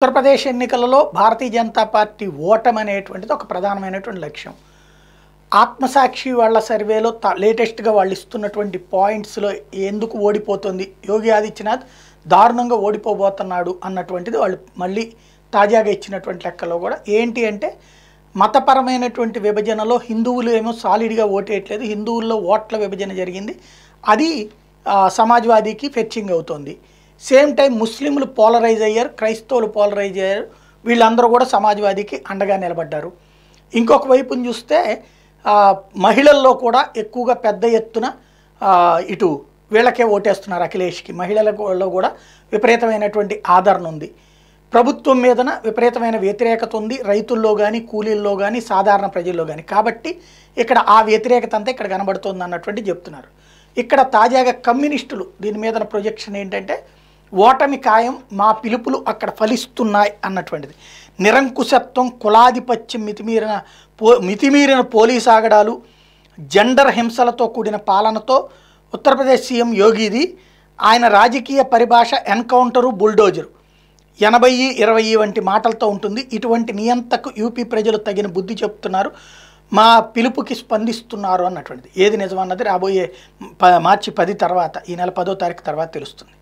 ఉత్తరప్రదేశ్ ఎన్నికలలో భారతీయ జనతా పార్టీ ఓటమి అనేటువంటిది ఒక ప్రధానమైనటువంటి లక్ష్యం. ఆత్మసాక్షి వాళ్ళ సర్వేలో త లేటెస్ట్గా వాళ్ళు ఇస్తున్నటువంటి పాయింట్స్లో ఎందుకు ఓడిపోతుంది? యోగి ఆదిత్యనాథ్ దారుణంగా ఓడిపోబోతున్నాడు అన్నటువంటిది వాళ్ళు మళ్ళీ తాజాగా ఇచ్చినటువంటి లెక్కలో కూడా. ఏంటి అంటే మతపరమైనటువంటి విభజనలో హిందువులు ఏమో సాలిడ్గా ఓటేయట్లేదు. హిందువుల్లో ఓట్ల విభజన జరిగింది. అది సమాజ్వాదీకి ఫెచ్చింగ్ అవుతుంది. సేమ్ టైం ముస్లింలు పోలరైజ్ అయ్యారు క్రైస్తవులు పోలరైజ్ అయ్యారు. వీళ్ళందరూ కూడా సమాజ్వాదీకి అండగా నిలబడ్డారు. ఇంకొక వైపుని చూస్తే మహిళల్లో కూడా ఎక్కువగా పెద్ద ఎత్తున ఇటు వీళ్ళకే ఓటేస్తున్నారు అఖిలేష్కి. మహిళలలో కూడా విపరీతమైనటువంటి ఆదరణ ఉంది. ప్రభుత్వం మీదన విపరీతమైన వ్యతిరేకత ఉంది. రైతుల్లో కానీ కూలీల్లో కానీ సాధారణ ప్రజల్లో కానీ కాబట్టి ఇక్కడ ఆ వ్యతిరేకత అంతా ఇక్కడ కనబడుతుంది అన్నటువంటి చెప్తున్నారు. ఇక్కడ తాజాగా కమ్యూనిస్టులు దీని మీద ప్రొజెక్షన్ ఏంటంటే ఓటమి ఖాయం మా పిలుపులు అక్కడ ఫలిస్తున్నాయి అన్నటువంటిది. నిరంకుశత్వం కులాధిపత్యం మితిమీరిన పో మితిమీరిన పోలీస్ ఆగడాలు జెండర్ హింసలతో కూడిన పాలనతో ఉత్తరప్రదేశ్ సీఎం యోగిది ఆయన రాజకీయ పరిభాష ఎన్కౌంటరు బుల్డోజరు. ఎనభై ఇరవై వంటి మాటలతో ఉంటుంది. ఇటువంటి నియంతకు యూపీ ప్రజలు తగిన బుద్ధి చెప్తున్నారు. మా పిలుపుకి స్పందిస్తున్నారు అన్నటువంటిది. ఏది నిజమన్నది రాబోయే ప మార్చి పది తర్వాత ఈ నెల పదో తారీఖు తర్వాత తెలుస్తుంది.